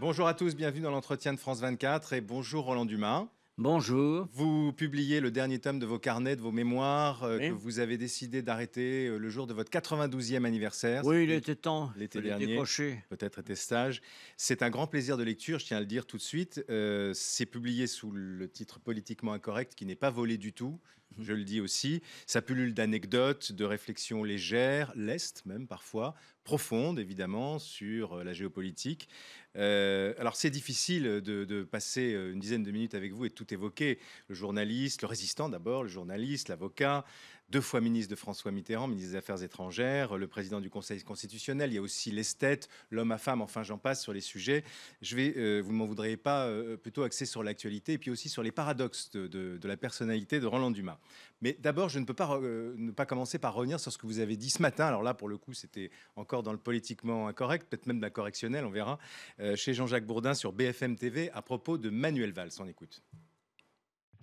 Bonjour à tous, bienvenue dans l'entretien de France 24 et bonjour Roland Dumas. Bonjour. Vous publiez le dernier tome de vos carnets, de vos mémoires, euh, Oui. que vous avez décidé d'arrêter euh, le jour de votre 92e anniversaire. Oui, il était temps. L'été dernier. Peut-être était sage. C'est un grand plaisir de lecture, je tiens à le dire tout de suite. Euh, c'est publié sous le titre Politiquement incorrect, qui n'est pas volé du tout, Mhm. je le dis aussi. Ça pullule d'anecdotes, de réflexions légères, lestes même parfois, profondes évidemment, sur euh, la géopolitique. Euh, alors c'est difficile de, de passer euh, une dizaine de minutes avec vous et tout évoquer. Le journaliste, le résistant d'abord, le journaliste, l'avocat, deux fois ministre de François Mitterrand, ministre des Affaires étrangères, le président du Conseil constitutionnel. Il y a aussi l'esthète, l'homme à femme, enfin j'en passe sur les sujets. Je vais, euh, vous ne m'en voudriez pas, euh, plutôt axer sur l'actualité et puis aussi sur les paradoxes de, la personnalité de Roland Dumas. Mais d'abord, je ne peux pas euh, ne pas commencer par revenir sur ce que vous avez dit ce matin. Alors là, pour le coup, c'était encore dans le politiquement incorrect, peut-être même de la correctionnelle, on verra, chez Jean-Jacques Bourdin sur BFM TV à propos de Manuel Valls. On écoute.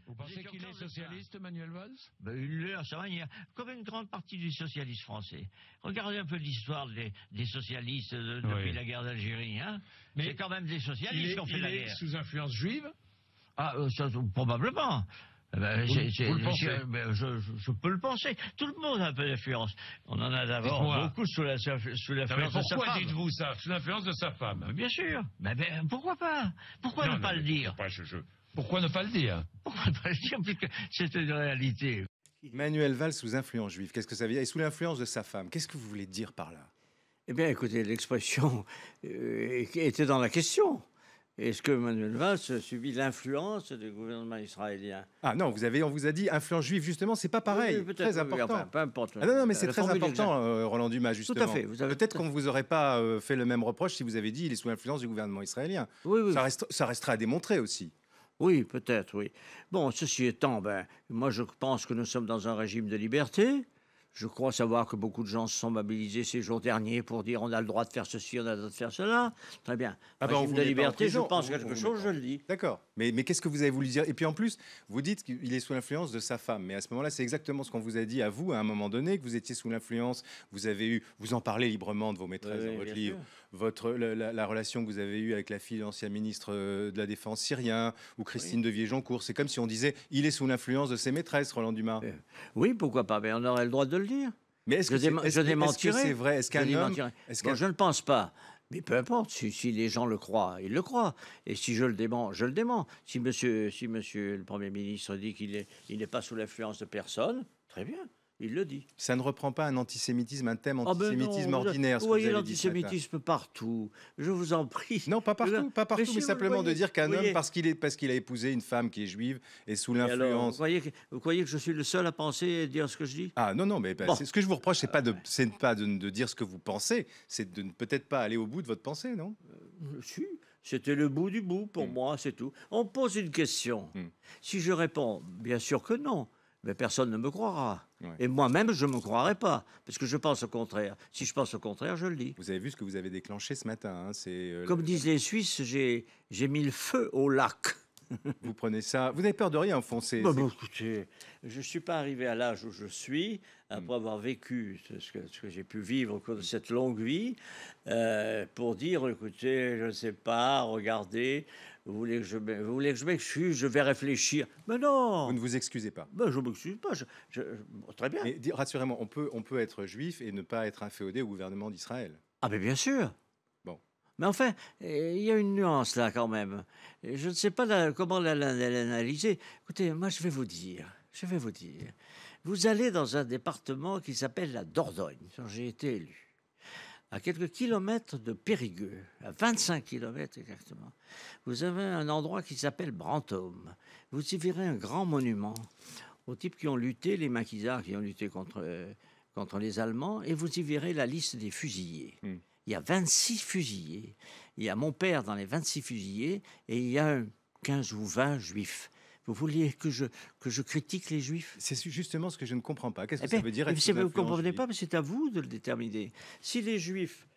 Vous pensez qu'il est socialiste, Manuel Valls Ben, il l'est à sa manière, comme une grande partie du socialisme français. Regardez un peu l'histoire des, des socialistes de- depuis Oui. la guerre d'Algérie. Hein Mais C'est quand même des Il socialistes est, qui ont fait il la est guerre. sous influence juive Ah, euh, ça, probablement. Eh ben, Vous- c'est- c'est- vous le pensez c'est- ben, je, je- je peux le penser. Tout le monde a un peu d'influence. On en a d'abord beaucoup sous mais l'influence de sa Pourquoi femme. dites-vous ça? Sous l'influence de sa femme. Ben, Bien sûr. Ben, ben, pourquoi pas? Pourquoi Non, ne non, pas le dire? pas, je- je- Pourquoi ne pas le dire? Pourquoi ne pas le dire? Puisque c'est une réalité. Manuel Valls sous influence juive, qu'est-ce que ça veut dire? Et sous l'influence de sa femme, qu'est-ce que vous voulez dire par là? Eh bien, écoutez, l'expression euh, était dans la question. Est-ce que Manuel Valls subit l'influence du gouvernement israélien? Ah non, vous avez, on vous a dit influence juive, justement, c'est pas pareil, Oui, très important. enfin, peu importe. Ah non, non, mais c'est très important, euh, Roland Dumas, justement. fait, vous avez Peut-être tout à qu'on ne vous aurait pas euh, fait le même reproche si vous avez dit il est sous l'influence du gouvernement israélien. Oui, oui. Ça, reste, ça restera à démontrer aussi. Oui, peut-être, oui. Bon, ceci étant, ben, moi je pense que nous sommes dans un régime de liberté. Je crois savoir que beaucoup de gens se sont mobilisés ces jours derniers pour dire on a le droit de faire ceci, on a le droit de faire cela. Très bien. Ah ben, on de liberté, je pense quelque chose, je le dis. D'accord. Mais, mais qu'est-ce que vous avez voulu dire? Et puis en plus, vous dites qu'il est sous l'influence de sa femme. Mais à ce moment-là, c'est exactement ce qu'on vous a dit à vous, à un moment donné, que vous étiez sous l'influence. Vous avez eu, vous en parlez librement de vos maîtresses Oui, dans oui, votre livre. sûr. Votre, la, la- la relation que vous avez eue avec la fille de l'ancien ministre euh, de la Défense syrien ou Christine de Viejoncourt. C'est comme si on disait il est sous l'influence de ses maîtresses, Roland Dumas. Euh, Oui, pourquoi pas, mais on aurait le droit de le dire. Mais est-ce que je que- est-ce que démentirai. c'est vrai? Est-ce qu'un homme Bon, je ne pense pas. Mais peu importe, si, les gens le croient, ils le croient. Et si je le dément, je le dément. Si monsieur, si monsieur le Premier ministre dit qu'il n'est il n'est pas sous l'influence de personne, très bien, il le dit. Ça ne reprend pas un antisémitisme, un thème Ah ben non, antisémitisme vous- ordinaire. ce Vous voyez l'antisémitisme partout. Je vous en prie. Non, pas partout, pas partout, si mais, simplement voyez, de dire qu'un homme, parce qu'il est, parce qu'il a épousé une femme qui est juive, est sous alors, vous, l'influence. croyez que, vous croyez que je suis le seul à penser et dire ce que je dis? Ah non, non, mais bah, Bon. c'est- ce que je vous reproche, c'est pas de, c'est pas de, de dire ce que vous pensez, c'est de ne peut-être pas aller au bout de votre pensée, non? Euh, Si, c'était le bout du bout pour Hmm. moi, c'est tout. On pose une question. Hmm. Si je réponds, bien sûr que non, mais personne ne me croira. Ouais. Et moi-même, je ne me croirai pas, parce que je pense au contraire. Si je pense au contraire, je le dis. Vous avez vu ce que vous avez déclenché ce matin. hein, c'est euh, Comme disent les Suisses, j'ai mis le feu au lac. Vous prenez ça. Vous n'avez peur de rien, c'est- Bah, bah, écoutez, je ne suis pas arrivé à l'âge où je suis, après Hmm. avoir vécu ce que, ce que j'ai pu vivre au cours de cette longue vie, euh, pour dire, écoutez, je ne sais pas, regardez, vous voulez que je m'e- vous voulez que je m'excuse, je vais réfléchir. Mais non Vous ne vous excusez pas. ben, Je ne m'excuse pas. je- très bien. Mais rassurez-moi, on peut, on peut être juif et ne pas être inféodé au gouvernement d'Israël. Ah, mais bien sûr. Mais enfin, il y a une nuance là quand même. Je ne sais pas la- comment la- la- la- l'analyser. Écoutez, moi je vais vous dire, je vais vous dire. Vous allez dans un département qui s'appelle la Dordogne, j'ai été élu, à quelques kilomètres de Périgueux, à 25 kilomètres exactement. Vous avez un endroit qui s'appelle Brantôme. Vous y verrez un grand monument aux types qui ont lutté, les maquisards qui ont lutté contre, euh, contre les Allemands, et vous y verrez la liste des fusillés. Hmm. Il y a 26 fusillés. Il y a mon père dans les 26 fusillés, et il y a un 15 ou 20 juifs. Vous vouliez que je, que je critique les juifs? C'est justement ce que je ne comprends pas. Qu'est-ce que Eh ça ben, veut dire eh Vous ne comprenez pas, mais c'est à vous de le déterminer. Si les juifs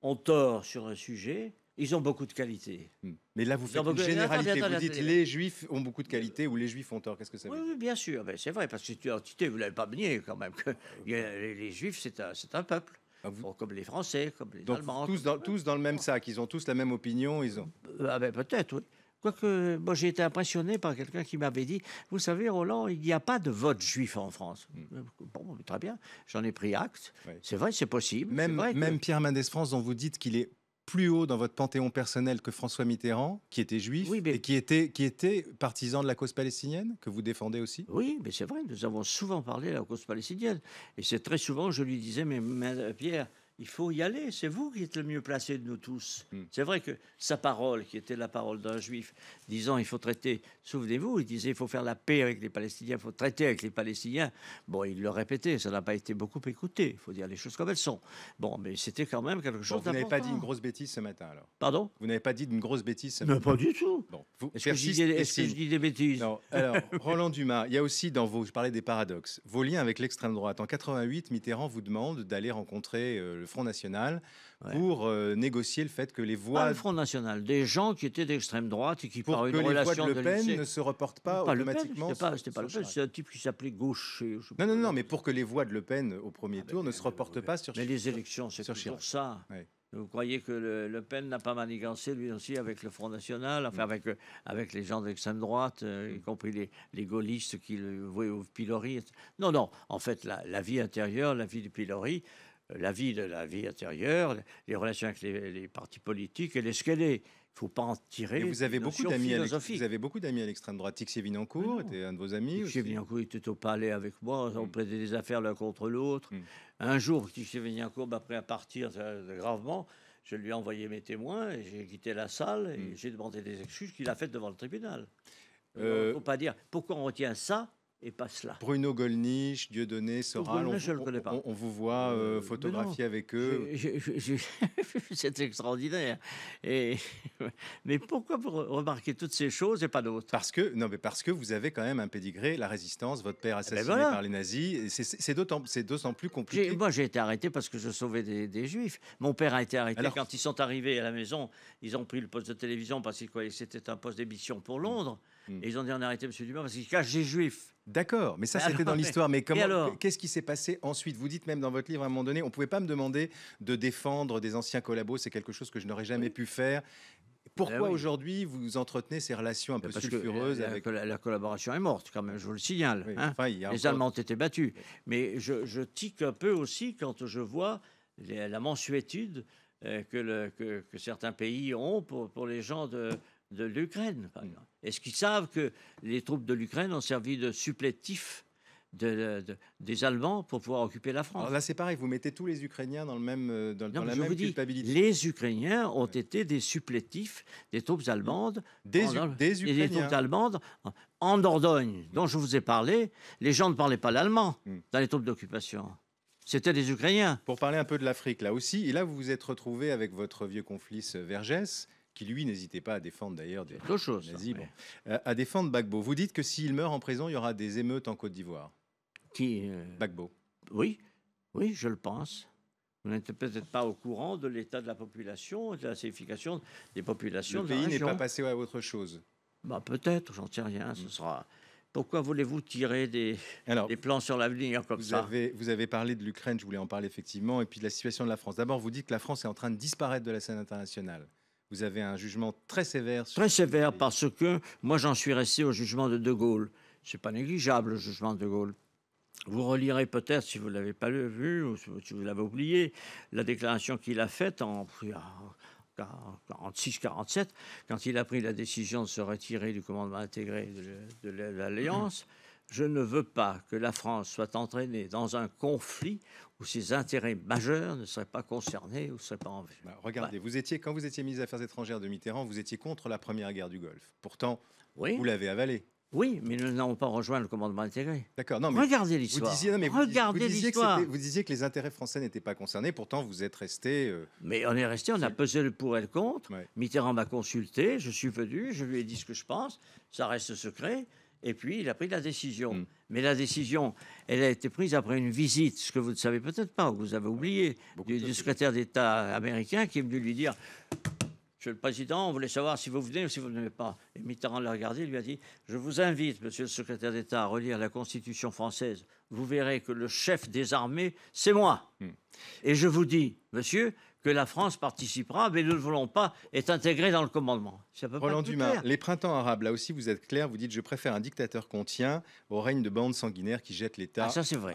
ont tort sur un sujet, ils ont beaucoup de qualités. Hmm. Mais là, vous faites une attendez, généralité. vous dites attendez. les juifs ont beaucoup de qualités ou les juifs ont tort. Qu'est-ce que ça veut Oui, dire? oui, bien sûr, Ben, c'est vrai, parce que c'est une entité, vous ne l'avez pas nié quand même, que il y a- les, les juifs, c'est un, c'est un peuple. Ah, vous- comme les Français, comme les Donc Allemands. tous dans, tous dans le même sac, ils ont tous la même opinion, ils ont. Euh, ah ben, peut-être, oui. Quoique, moi, j'ai été impressionné par quelqu'un qui m'avait dit Vous savez, Roland, il n'y a pas de vote juif en France. Euh, Bon, très bien, j'en ai pris acte. Hmm. C'est vrai, c'est possible. Même, c'est vrai que- même Pierre Mendès France, dont vous dites qu'il est plus haut dans votre panthéon personnel que François Mitterrand, qui était juif Oui, mais- et qui était, qui était partisan de la cause palestinienne, que vous défendez aussi? Oui, mais c'est vrai, nous avons souvent parlé de la cause palestinienne. Et c'est très souvent, je lui disais, mais, mais, euh, Pierre, il faut y aller, c'est vous qui êtes le mieux placé de nous tous. Hmm. C'est vrai que sa parole, qui était la parole d'un juif, disant il faut traiter, souvenez-vous, il disait il faut faire la paix avec les Palestiniens, il faut traiter avec les Palestiniens. Bon, il le répétait, ça n'a pas été beaucoup écouté, il faut dire les choses comme elles sont. Bon, mais c'était quand même quelque Bon, chose Vous n'avez pas dit une grosse bêtise ce matin, alors Pardon? Vous n'avez pas dit une grosse bêtise ce Mais matin pas du tout. Bon, Est-ce que, que je dis des bêtises? Non. Alors, Roland Dumas, il y a aussi dans vos, je parlais des paradoxes, vos liens avec l'extrême droite. En 88, Mitterrand vous demande d'aller rencontrer euh, le Front National Ouais. pour euh, négocier le fait que les Pas voix, le Front National, des gens qui étaient d'extrême droite et qui, pour par une relation de Le Pen lycée- ne se reportent pas, Pas automatiquement. c'était pas, pas Le Pen, c'est un type qui s'appelait je sais Non, pas. non, non, mais pour que les voix de Le Pen au premier Ah, tour ne se reportent pas sur Mais les élections, c'est toujours ça. Ouais. Vous croyez que le, Le Pen n'a pas manigancé lui aussi avec le Front National, Mm. enfin avec, euh, avec les gens d'extrême droite, euh, y compris les, les gaullistes qui le vouaient au pilori Non, non, en fait, la, la vie intérieure, la vie du pilori, la vie de la vie intérieure, les relations avec les, les partis politiques, ce qu'elle est. Il ne faut pas en tirer. Et vous avez beaucoup d'amis vous avez beaucoup d'amis à l'extrême droite. Tixier Vinancourt non. était un de vos amis. Tixier Vignancourt était au palais avec moi, on Mm. plaidait des affaires l'un contre l'autre. Mm. Un jour, Tixier Vignancourt m'a pris à partir euh, gravement. Je lui ai envoyé mes témoins et j'ai quitté la salle et Mm. j'ai demandé des excuses qu'il a faites devant le tribunal. Il Euh, ne faut pas dire pourquoi on retient ça et pas cela. Bruno Gollnisch, Dieudonné, Soral, on, Gollnisch, je le on- connais pas. on- on vous voit euh, Euh, photographier avec eux. C'est extraordinaire. Et, mais pourquoi vous re- remarquer toutes ces choses et pas d'autres? Parce que, non, mais parce que vous avez quand même un pédigré, la résistance, votre père assassiné Eh ben voilà. par les nazis. c'est- d'autant plus compliqué. Moi, j'ai été arrêté parce que je sauvais des, des juifs. Mon père a été arrêté Alors- quand ils sont arrivés à la maison. Ils ont pris le poste de télévision parce qu'ils croyaient que c'était un poste d'émission pour Londres. Mm. Et ils ont dit on a arrêté M. Dumas parce qu'il cache des juifs. D'accord, mais ça c'était dans l'histoire. Mais comment Qu'est-ce qui s'est passé ensuite? Vous dites même dans votre livre à un moment donné, on pouvait pas me demander de défendre des anciens collabos. C'est quelque chose que je n'aurais jamais pu faire. Pourquoi oui. aujourd'hui vous entretenez ces relations un peu Parce que sulfureuses la, avec la- la collaboration est morte, quand même, je vous le signale. Oui, hein. enfin, Les encore- Allemands ont été battus. Mais je, je tique un peu aussi quand je vois les- la mensuétude euh, que, le- que- que certains pays ont pour, pour les gens de, de l'Ukraine, par exemple. Est-ce qu'ils savent que les troupes de l'Ukraine ont servi de supplétifs de- de- des Allemands pour pouvoir occuper la France? Alors là, c'est pareil. Vous mettez tous les Ukrainiens dans le même, euh, dans, Non, dans mais la même dis, culpabilité. les Ukrainiens ont été des supplétifs des troupes allemandes Des, des Ukrainiens. troupes allemandes en- Dordogne, dont je vous ai parlé, les gens ne parlaient pas l'allemand Mm. dans les troupes d'occupation. C'était des Ukrainiens. Pour parler un peu de l'Afrique, là aussi, et là vous vous êtes retrouvé avec votre vieux complice euh, Vergès, qui lui n'hésitait pas à défendre d'ailleurs des chose. nazis, bon, euh, à défendre Bagbo. Vous dites que s'il meurt en prison, il y aura des émeutes en Côte d'Ivoire. Qui, euh, Bagbo. oui, oui, je le pense. Vous n'êtes peut-être pas au courant de l'état de la population, de la signification des populations Le de pays n'est pas passé à autre chose. Bah, peut-être, j'en sais rien. Mm. Ce sera. Pourquoi voulez-vous tirer des, Alors, des plans sur l'avenir comme vous ça? avez, vous avez parlé de l'Ukraine, je voulais en parler effectivement, et puis de la situation de la France. D'abord, vous dites que la France est en train de disparaître de la scène internationale. Vous avez un jugement très sévère. Très sévère parce que moi j'en suis resté au jugement de De Gaulle. C'est pas négligeable le jugement de De Gaulle. Vous relirez peut-être, si vous ne l'avez pas vu ou si vous l'avez oublié, la déclaration qu'il a faite en 46-47, quand il a pris la décision de se retirer du commandement intégré de l'Alliance. Je ne veux pas que la France soit entraînée dans un conflit où ses intérêts majeurs ne seraient pas concernés ou ne seraient pas en vue. Bah, regardez, vous étiez, quand vous étiez ministre des Affaires étrangères de Mitterrand, vous étiez contre la première guerre du Golfe. Pourtant, Oui, vous l'avez avalé. oui, mais nous n'avons pas rejoint le commandement intégré. D'accord. Non, mais Regardez Vous l'histoire. disiez, non, mais vous, dis- Regardez vous disiez que vous disiez que les intérêts français n'étaient pas concernés, pourtant vous êtes resté. euh, Mais on est resté, on a pesé le pour et le contre. Ouais. Mitterrand m'a consulté, je suis venu, je lui ai dit ce que je pense, ça reste secret. Et puis, il a pris la décision. Mm. Mais la décision, elle a été prise après une visite, ce que vous ne savez peut-être pas, ou que vous avez oublié, beaucoup du, secrétaire d'État américain qui est venu lui dire Monsieur le Président, on voulait savoir si vous venez ou si vous ne venez pas. Et Mitterrand l'a regardé, il lui a dit Je vous invite, Monsieur le secrétaire d'État, à relire la Constitution française. Vous verrez que le chef des armées, c'est moi. Hmm. Et je vous dis, monsieur, que la France participera, mais nous ne voulons pas être intégrés dans le commandement. Ça peut pas Roland plus Dumas, clair. les printemps arabes, là aussi vous êtes clair, vous dites je préfère un dictateur qu'on tient au règne de bandes sanguinaires qui jettent l'État Ah, ça, c'est vrai.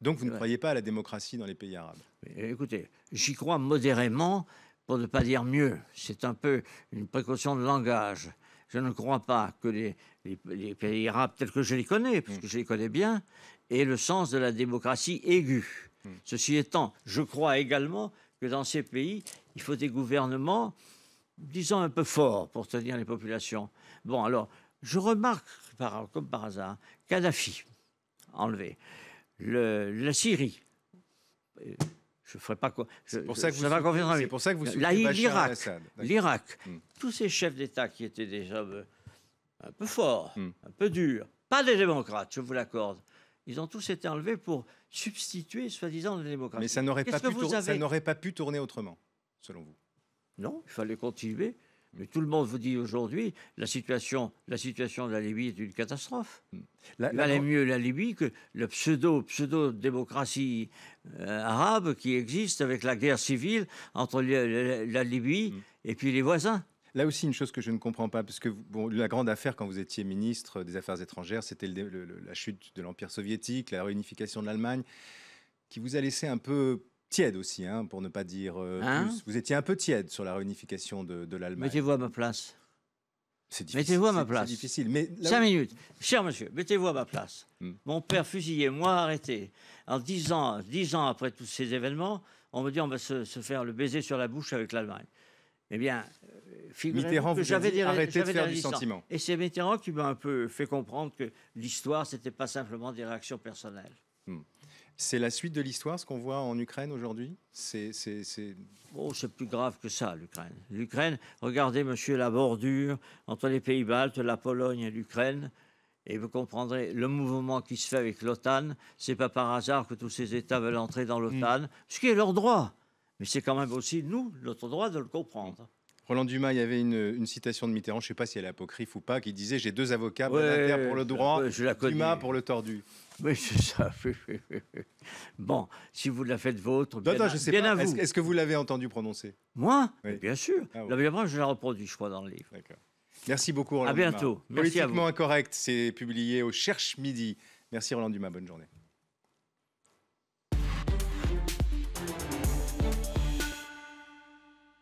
Donc vous ne vrai. croyez pas à la démocratie dans les pays arabes? Écoutez, j'y crois modérément, pour ne pas dire mieux. C'est un peu une précaution de langage. Je ne crois pas que les, pays arabes, tels que je les connais, parce que je les connais bien, aient le sens de la démocratie aiguë. Ceci étant, je crois également que dans ces pays, il faut des gouvernements, disons, un peu forts pour tenir les populations. Bon, alors, je remarque, comme par hasard, Kadhafi, enlevé. Le- la Syrie, euh, je ne ferai pas C'est pour ça que je vous pas soutenez- c'est pour ça que vous l'Irak. L'Irak, Hmm. tous ces chefs d'État qui étaient des hommes euh, un peu forts, Hmm. un peu durs, pas des démocrates, je vous l'accorde. Ils ont tous été enlevés pour substituer, soi-disant, la démocratie. Mais ça n'aurait pas, pu ça n'aurait pas pu tourner autrement, selon vous? Non, il fallait continuer. Mais tout le monde vous dit aujourd'hui, la situation, la situation de la Libye est une catastrophe. La- Il la- valait mieux la Libye que le pseudo, pseudo-démocratie euh, arabe qui existe avec la guerre civile entre le- la Libye Mm. et puis les voisins. Là aussi, une chose que je ne comprends pas, parce que bon, la grande affaire quand vous étiez ministre des Affaires étrangères, c'était la chute de l'Empire soviétique, la réunification de l'Allemagne, qui vous a laissé un peu tiède aussi, hein, pour ne pas dire euh, Hein plus. Vous étiez un peu tiède sur la réunification de, de l'Allemagne. Mettez-vous à ma place. C'est difficile. mettez-vous à ma place. C'est difficile. Mais Cinq où- minutes. Cher monsieur, mettez-vous à ma place. Hmm. Mon père fusillé, moi arrêté. En dix ans, dix ans après tous ces événements, on me dit on va se, se faire le baiser sur la bouche avec l'Allemagne. Eh bien, euh, Mitterrand vous j'avais dit, des, arrêtez de faire du sentiment. Et c'est Mitterrand qui m'a un peu fait comprendre que l'histoire, c'était pas simplement des réactions personnelles. C'est la suite de l'histoire, ce qu'on voit en Ukraine aujourd'hui? C'est, Oh, c'est plus grave que ça, l'Ukraine. L'Ukraine, regardez, monsieur, la bordure entre les pays baltes, la Pologne et l'Ukraine. Et vous comprendrez le mouvement qui se fait avec l'OTAN. C'est pas par hasard que tous ces États veulent entrer dans l'OTAN, ce qui est leur droit. Mais c'est quand même aussi, nous, notre droit de le comprendre. Roland Dumas, il y avait une, une citation de Mitterrand, je ne sais pas si elle est apocryphe ou pas, qui disait J'ai deux avocats, Ouais, pour le droit, je la. Dumas pour le tordu. Oui, c'est ça. bon, si vous la faites vôtre, bien, Non, non, à, je sais bien pas. à vous. Est-ce, que vous l'avez entendu prononcer? Moi? Oui. Bien sûr. Ah. La je la reproduis, je crois, dans le livre. D'accord. Merci beaucoup, Roland À bientôt. Dumas. Merci à Politiquement incorrect, c'est publié au Cherche Midi. Merci, Roland Dumas. Bonne journée.